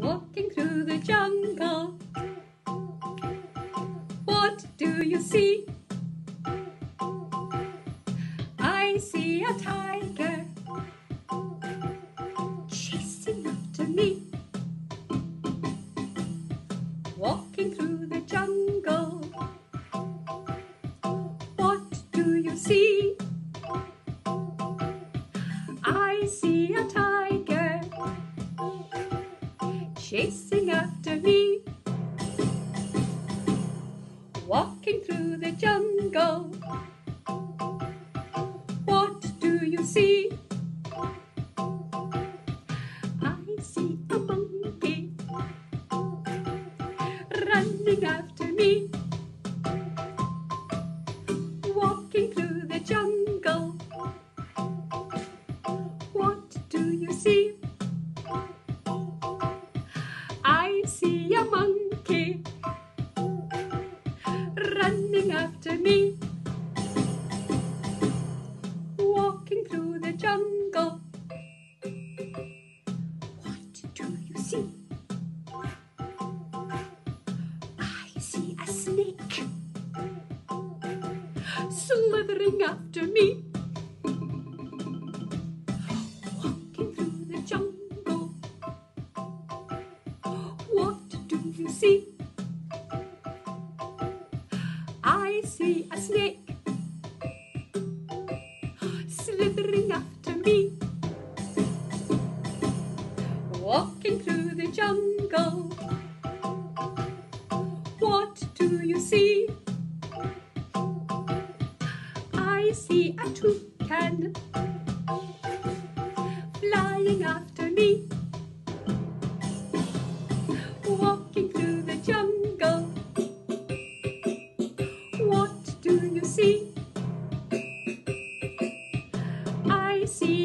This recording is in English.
walking through the jungle. What do you see? I see a tiger chasing after me. Walking through the jungle. What do you see? I see chasing after me. Walking through the jungle. What do you see? I see a monkey running after me. See a monkey running after me. Walking through the jungle. What do you see? I see a snake slithering after me. see. I see a snake slithering after me, walking through the jungle. What do you see? I see a toucan flying after me. do you see? I see